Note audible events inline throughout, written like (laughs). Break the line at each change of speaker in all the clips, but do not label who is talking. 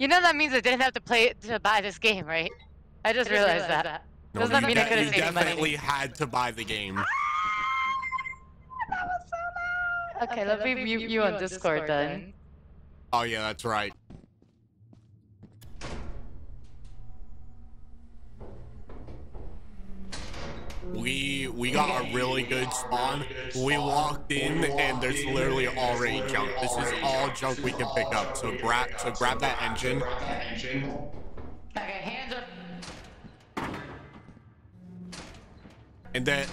You know that means I didn't have to play to buy this game, right? I just, realized, that.
No,
Does that
you
mean I could've saved money?
definitely had to buy the game. Ah!
Okay, let me mute you on Discord then.
Oh yeah, that's right. We we got a really good spawn. We walked in and there's literally already junk. This is all junk we can pick up. So grab so grab that engine.
Okay, hands up.
And then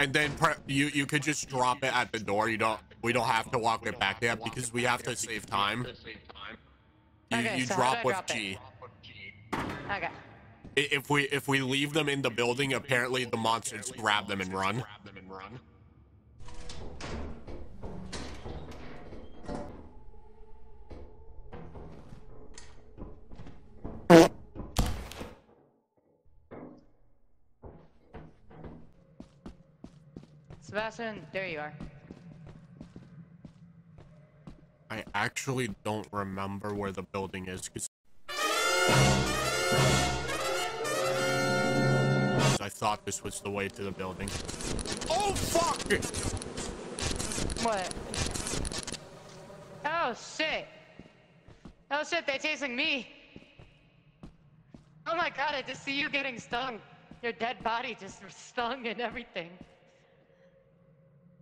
and then you you could just drop it at the door. You don't we don't have to walk it back there because we have to save time. You,
Okay,
you
so
drop with
drop it?
G.
Okay.
If we if we leave them in the building, apparently the monsters grab them and run.
Sebastian, there you are.
I actually don't remember where the building is because thought this was the way to the building. Oh fuck!
What? Oh shit! Oh shit, they're chasing me! Oh my god, I just see you getting stung. Your dead body just stung and everything.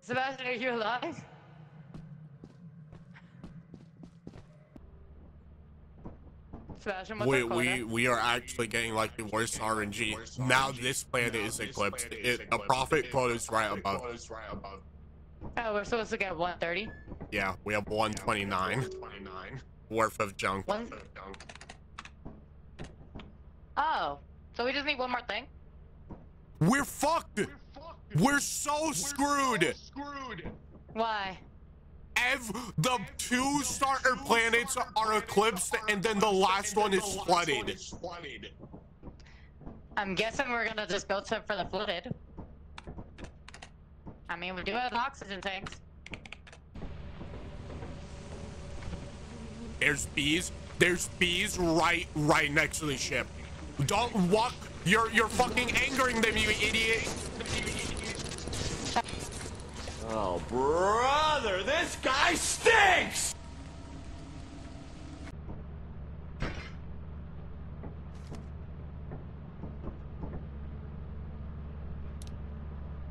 Sebastian, are you alive? Sebastian, what's
We
our quota?
we we are actually getting like the worst RNG. Now this planet is eclipsed. It, the profit quota is right above.
Oh, we're supposed to get 130?
Yeah, we have 129 worth of junk.
One... Oh, so we just need one more thing?
We're fucked. We're so screwed.
Why?
Ev the two starter planets are eclipsed, and then the last one is flooded.
I'm guessing we're gonna just go to for the flooded. I mean, we do have oxygen tanks.
There's bees. There's bees right, right next to the ship. Don't walk. You're, you're fucking angering them, you idiot.
Oh, brother, this guy stinks!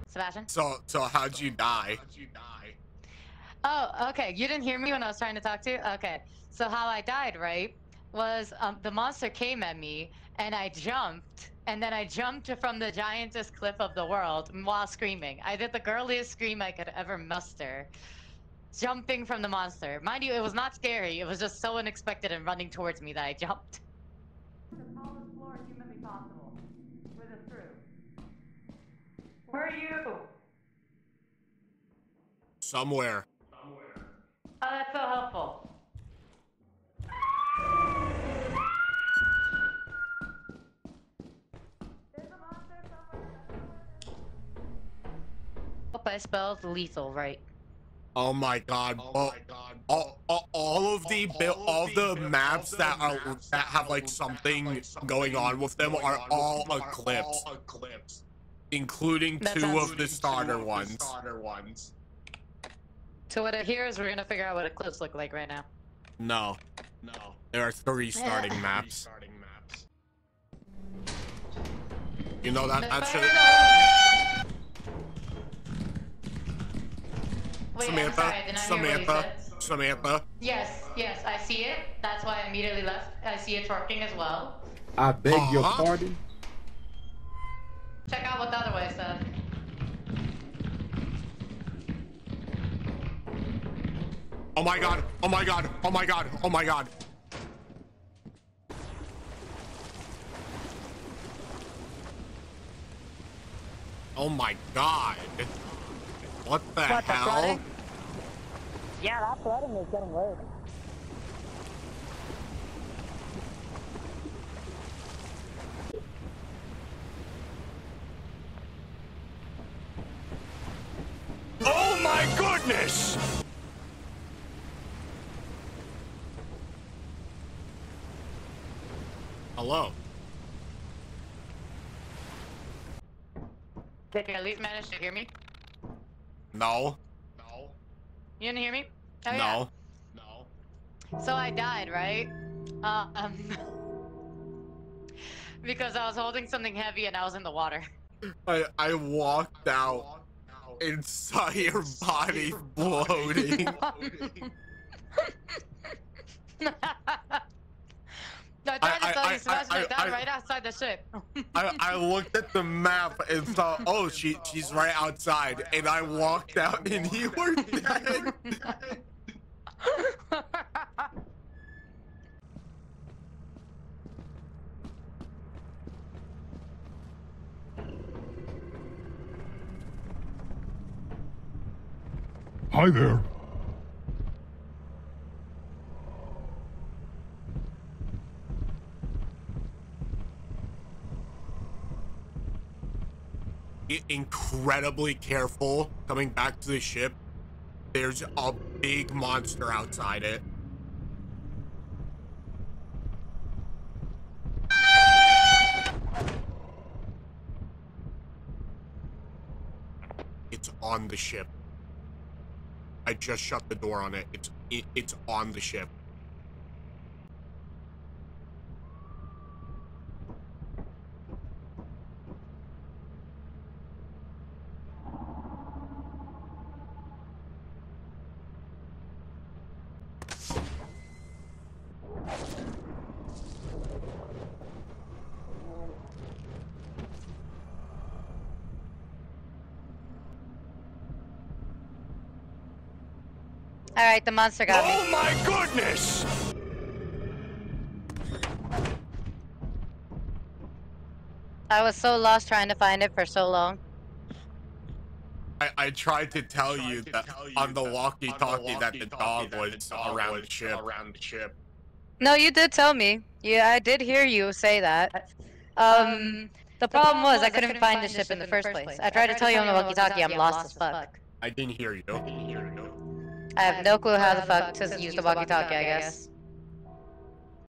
Sebastian?
So, so how'd you die?
Oh, okay. You didn't hear me when I was trying to talk to you? Okay. So how I died, right, was um, the monster came at me and I jumped and then I jumped from the giantest cliff of the world while screaming. I did the girliest scream I could ever muster. Jumping from the monster. Mind you, it was not scary. It was just so unexpected and running towards me that I jumped. The tallest floor humanly possible. With a screw. Where are you?
Somewhere. Somewhere.
Oh, that's so helpful. Hope I spelled lethal right.
Oh my god. Oh, all, all, all of the buil- all the maps that are that have like something going on with them are all eclipsed, eclipsed, including
That
two
sounds-
of the starter ones.
So what I hear is we're gonna figure out what eclipse look like right now.
No, no. There are three (sighs) starting maps. starting maps You know that that should.
Wait, I'm
Samantha,
sorry, I did not hear what you
Samantha,
said.
Samantha.
Yes, yes, I see it. That's why I immediately left. I see it twerking as well.
I beg your
Uh-huh.
pardon.
Check out what the other way said.
Oh my god. Oh my god. Oh my god. Oh my god. Oh my god. What the
What,
hell?
flooding?
Yeah, that flooding is getting worse.
Oh my goodness!
Hello.
Did you at least manage to hear me?
No.
No.
You didn't hear me? Oh, yeah.
no.
No.
So I died, right? Uh, um, (laughs) because I was holding something heavy and I was in the water.
I I walked out and saw your body (laughs) floating. (laughs)
I tried
I-
to tell
I-
you, Sebastian, I,
I-
died
I-
right outside the ship.
I, I looked at the map and saw, oh, she she's right outside, and I walked out and you (laughs) were dead.
Hi there.
Incredibly careful coming back to the ship. There's a big monster outside it. It's on the ship. I just shut the door on it. It's it, it's on the ship.
All right, the monster got me.
Oh my goodness!
I was so lost trying to find it for so long.
I, I tried to tell you
to
that
tell you
on the walkie-talkie
on
that the dog
that
was
the dog
around
was
the ship.
Around the ship.
No, you did tell me. Yeah, I did hear you say that. Um, the problem was I couldn't find the ship in the first place. I tried to tell you on the walkie-talkie I'm lost as fuck.
I didn't hear you.
I have no clue how the fuck to use the walkie-talkie, I guess.